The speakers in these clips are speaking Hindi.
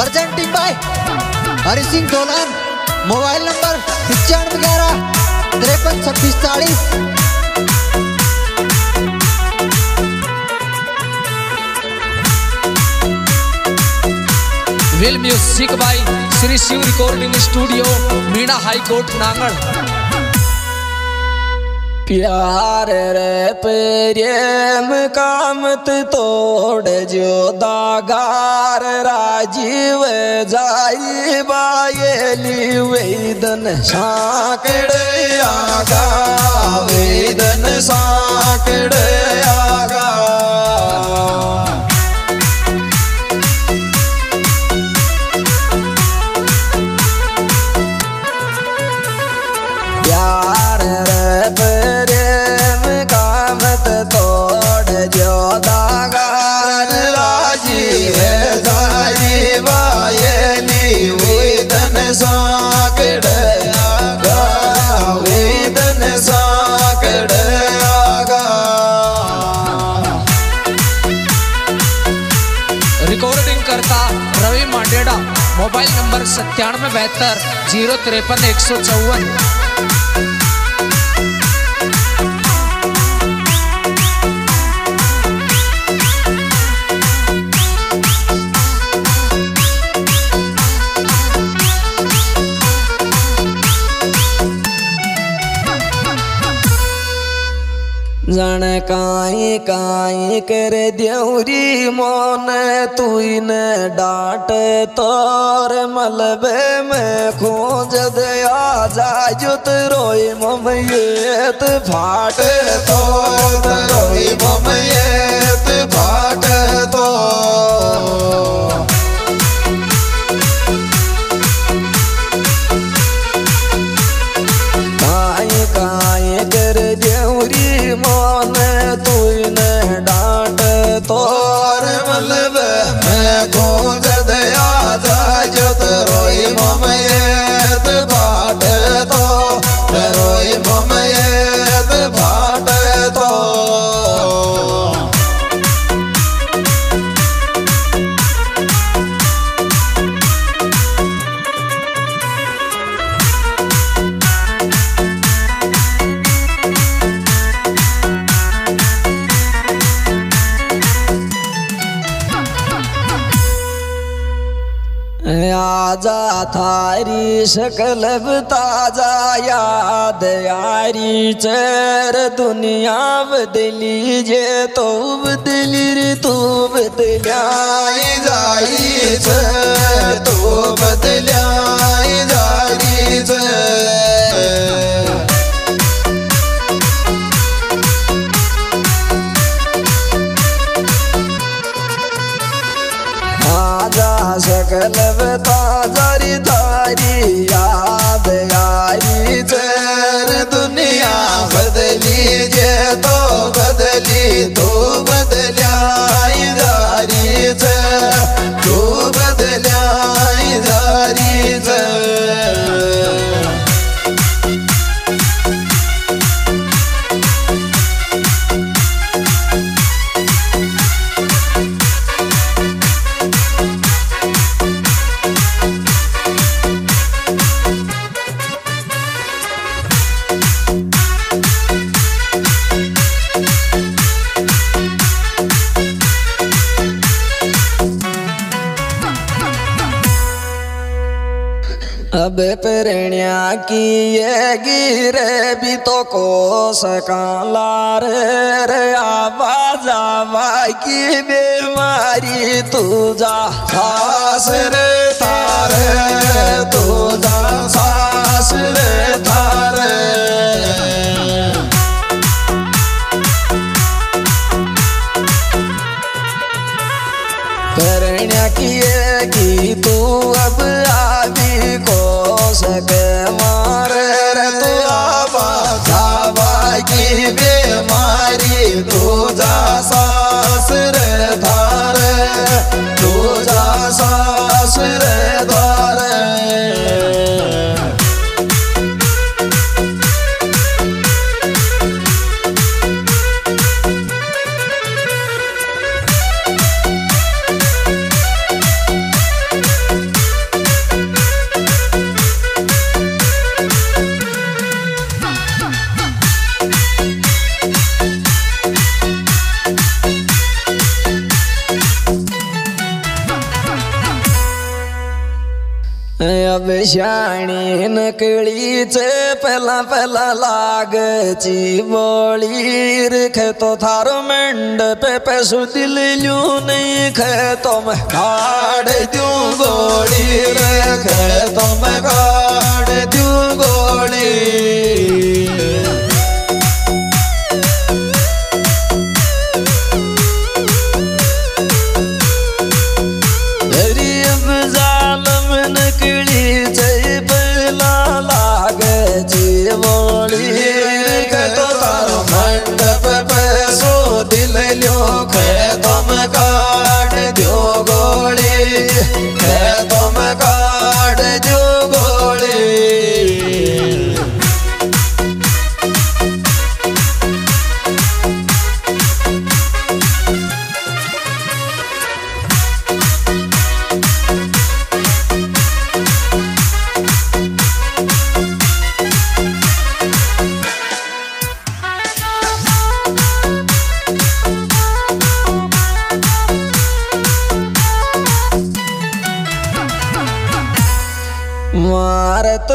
Presenting by Hari Singh Dolan mobile number पचानवे ग्यारह, तिरपन, छब्बीस, चालीस। Will music by Shri Shiv recording studio Meena high court नांगड़ प्यार रे प्रेम कामत तोड़ जो दागार राजीव जाई बायली वेदन साकड़ आगा, वेदन साकड़ आगा। मोबाइल नंबर सत्तानवे बहत्तर ज़ीरो तिरपन एक सौ चौवन। जण काई काई कर द्यौरी मोन तुई न डांट तोर मलबे में खोज दया जायुत रोई ममयत फाट। तो रोई ममयत फाट। आजा थारी शकल ताजा याद यारी चर दुनिया बदली जे तो बदली रे तू बदलाई जाई तो तू जाई सकल ताजारी अब प्रेरणिया की ये गिरे भी तो को सकाला रे रे आवाज़ आवा की बीमारी तू जा। सास रे तारे, तू जा, सास रे अब शाणी नकलीच पहला पेला लागची बोली रख तो थारो मंड पे पे दिल ल्यू नहीं खे तो मैं काढ़ दूँ गोली रख तो मैं काढ़ दूँ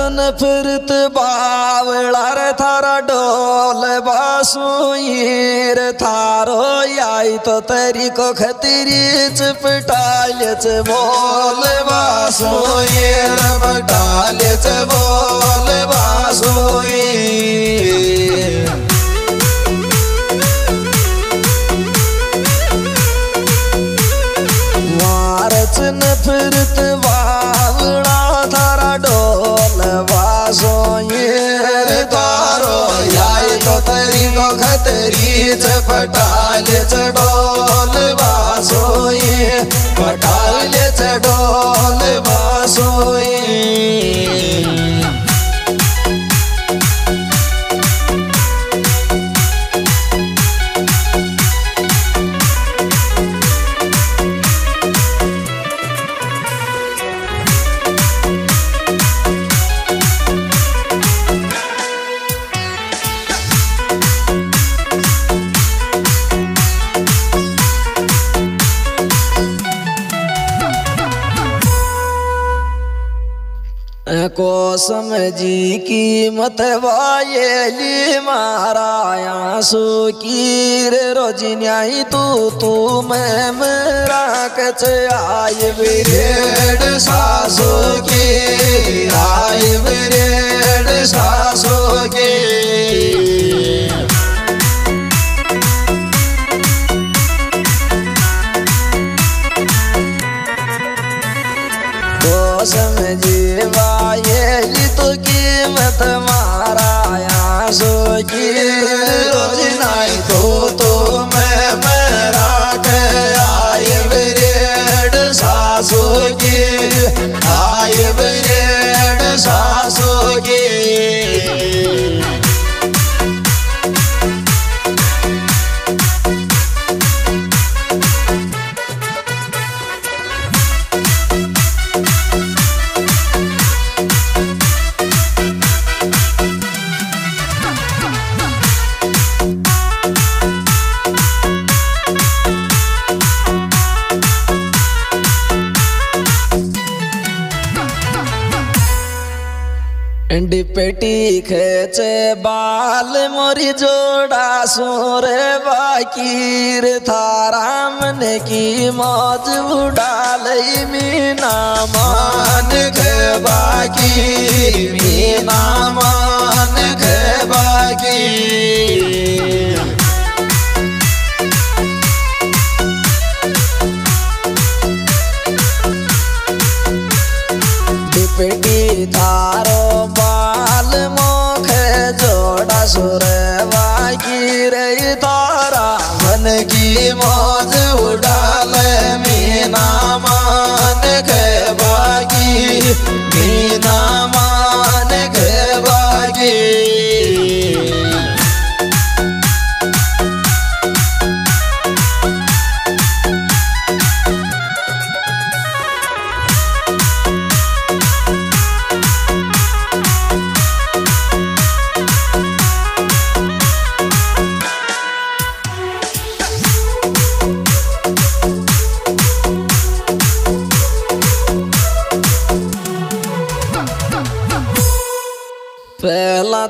मारत न फिरत बावळा रे थारा डोल बासुईर थारो आई तो तरी को खतरीच पटालेच बोल बासुईर पटालेच बोल बासुई मारच तरी को खतरीच पटालेच डोल जी की मत वायली माराया सुकीर रोजिन्याई तू तू मैं मेरा कच आय बिरेड सासो की आय बिरेड सासो की तो समझीवा पेटी खेचे बाल मोरी जोड़ा सोरे बाकीर थारा मन की मौज उड़ाल मीना मान के बाकी मीना मान के बाकी थारो सुर बाकी रे तारा, मन की मौज उड़ाल मीना मान के बागी। मीना मान के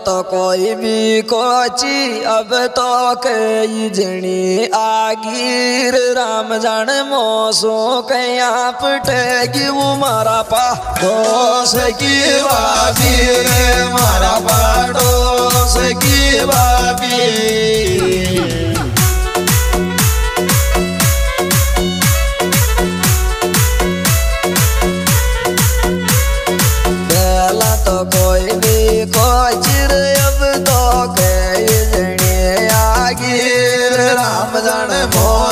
तो कोई भी कोची अब तो कई जनी आगीर। राम जान मोसो कया पटेगी वो मारा पा दोस की बाबी रे मारा पाडोस की बाबी तो कोई भी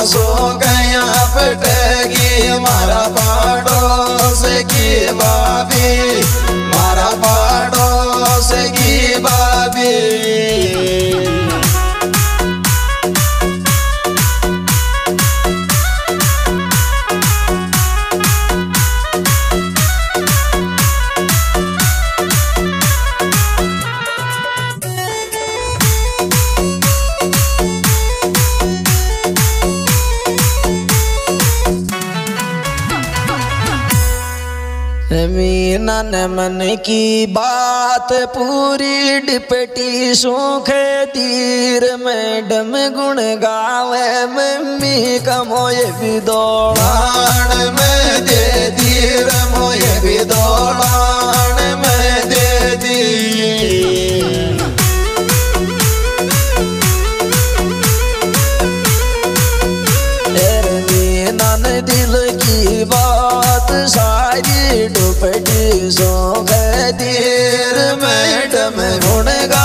मोसो गया पटेगी मारा पाडोस की बाबी। मीना की बात पूरी डिपटी सूखे तीर मैडम गुण गावे, मम्मी का मोये भी दौड़ान में दे तीर मोये भी दौड़ान दुपटी सो गए तीर मैडम गुणगा